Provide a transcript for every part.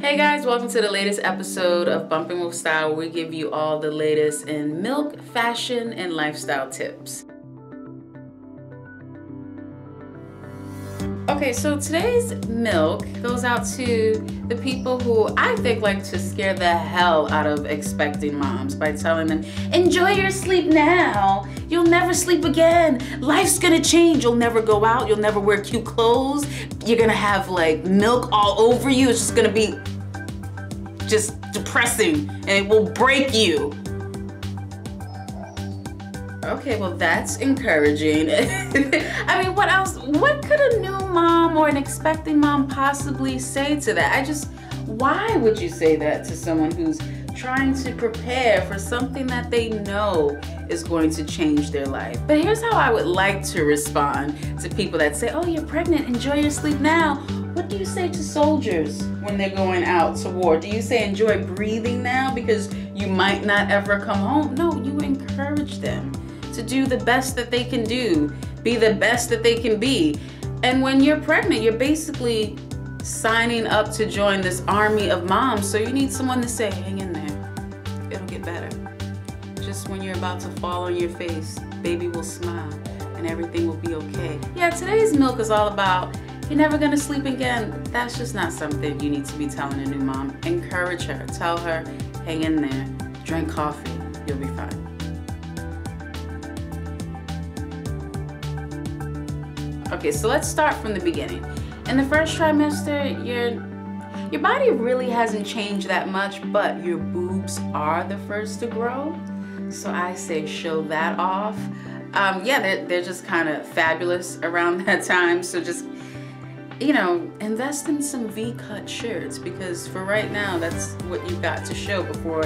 Hey guys, welcome to the latest episode of Bumping with Style where we give you all the latest in milk, fashion, and lifestyle tips. Okay, so today's milk goes out to the people who I think like to scare the hell out of expecting moms by telling them, enjoy your sleep now. You'll never sleep again. Life's gonna change. You'll never go out. You'll never wear cute clothes. You're gonna have like milk all over you. It's just gonna be just depressing and it will break you. Okay, well that's encouraging. I mean, what else? What could a new mom or an expecting mom possibly say to that? I just, why would you say that to someone who's trying to prepare for something that they know is going to change their life? But here's how I would like to respond to people that say, oh, you're pregnant, enjoy your sleep now. Do you say to soldiers when they're going out to war? Do you say enjoy breathing now because you might not ever come home? No, you encourage them to do the best that they can do, be the best that they can be. And when you're pregnant, you're basically signing up to join this army of moms. So you need someone to say, hang in there, it'll get better. Just when you're about to fall on your face, baby will smile and everything will be okay. Yeah, today's milk is all about you're never gonna sleep again. That's just not something you need to be telling a new mom. Encourage her, tell her, hang in there, drink coffee, you'll be fine. Okay, so let's start from the beginning. In the first trimester, your your body really hasn't changed that much, but your boobs are the first to grow. So I say show that off. Um, yeah, they're, they're just kind of fabulous around that time. So just, you know, invest in some V-cut shirts because for right now, that's what you've got to show before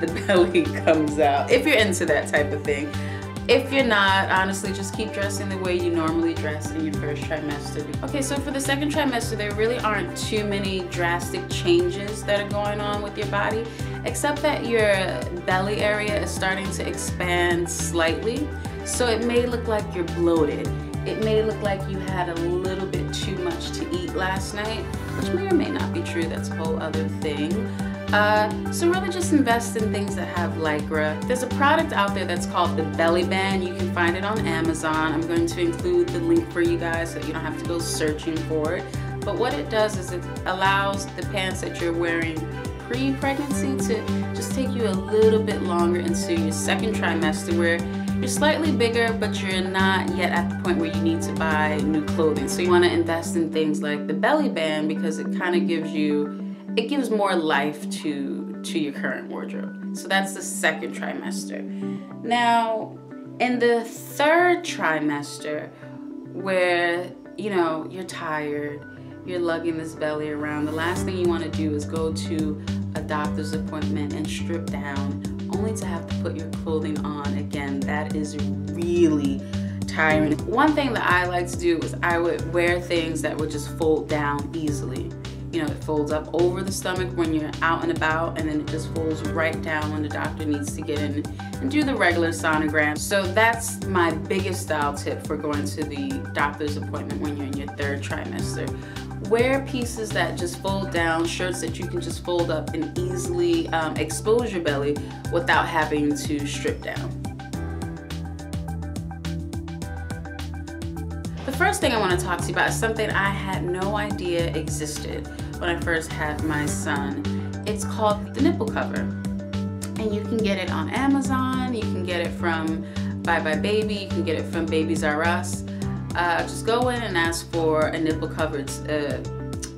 the belly comes out. If you're into that type of thing. If you're not, honestly, just keep dressing the way you normally dress in your first trimester. Okay, so for the second trimester, there really aren't too many drastic changes that are going on with your body, except that your belly area is starting to expand slightly. So it may look like you're bloated. It may look like you had a little eat last night, which may or may not be true. That's a whole other thing. Uh, so really just invest in things that have Lycra. There's a product out there that's called the Belly Band. You can find it on Amazon. I'm going to include the link for you guys so you don't have to go searching for it. But what it does is it allows the pants that you're wearing pre-pregnancy to just take you a little bit longer into your second trimester where you're slightly bigger, but you're not yet at the point where you need to buy new clothing. So you wanna invest in things like the belly band because it kind of gives you it gives more life to to your current wardrobe. So that's the second trimester. Now, in the third trimester, where you know you're tired, you're lugging this belly around, the last thing you want to do is go to a doctor's appointment and strip down, only to have to put your clothing on again. Is really tiring. One thing that I like to do is I would wear things that would just fold down easily you know, it folds up over the stomach when you're out and about and then it just folds right down when the doctor needs to get in and do the regular sonogram. So that's my biggest style tip for going to the doctor's appointment when you're in your third trimester. Wear pieces that just fold down, shirts that you can just fold up and easily um, expose your belly without having to strip down. The first thing I want to talk to you about is something I had no idea existed when I first had my son. It's called the nipple cover. And you can get it on Amazon, you can get it from buybuy BABY, you can get it from Babies R Us. Uh, just go in and ask for a nipple cover. It's, uh,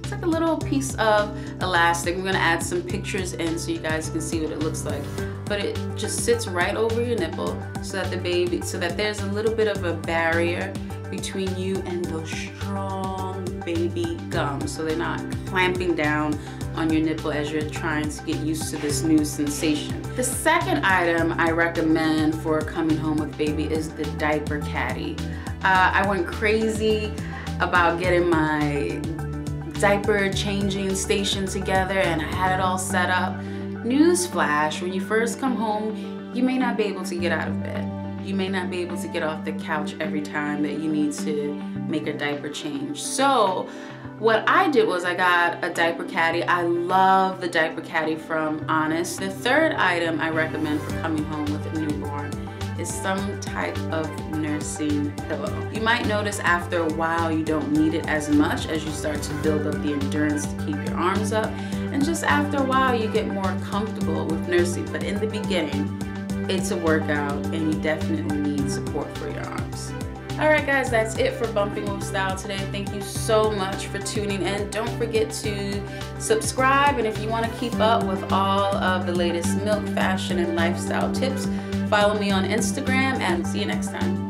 it's like a little piece of elastic. I'm gonna add some pictures in so you guys can see what it looks like. But it just sits right over your nipple so that the baby, so that there's a little bit of a barrier between you and those strong baby gums so they're not clamping down on your nipple as you're trying to get used to this new sensation. The second item I recommend for coming home with baby is the diaper caddy. Uh, I went crazy about getting my diaper changing station together and I had it all set up. Newsflash, when you first come home, you may not be able to get out of bed. You may not be able to get off the couch every time that you need to make a diaper change. So what I did was I got a diaper caddy. I love the diaper caddy from Honest. The third item I recommend for coming home with a newborn is some type of nursing pillow. You might notice after a while you don't need it as much as you start to build up the endurance to keep your arms up. And just after a while you get more comfortable with nursing. But in the beginning, it's a workout and you definitely need support for your arms. Alright guys, that's it for Bumping with Style today. Thank you so much for tuning in. Don't forget to subscribe and if you want to keep up with all of the latest milk, fashion, and lifestyle tips, follow me on Instagram and see you next time.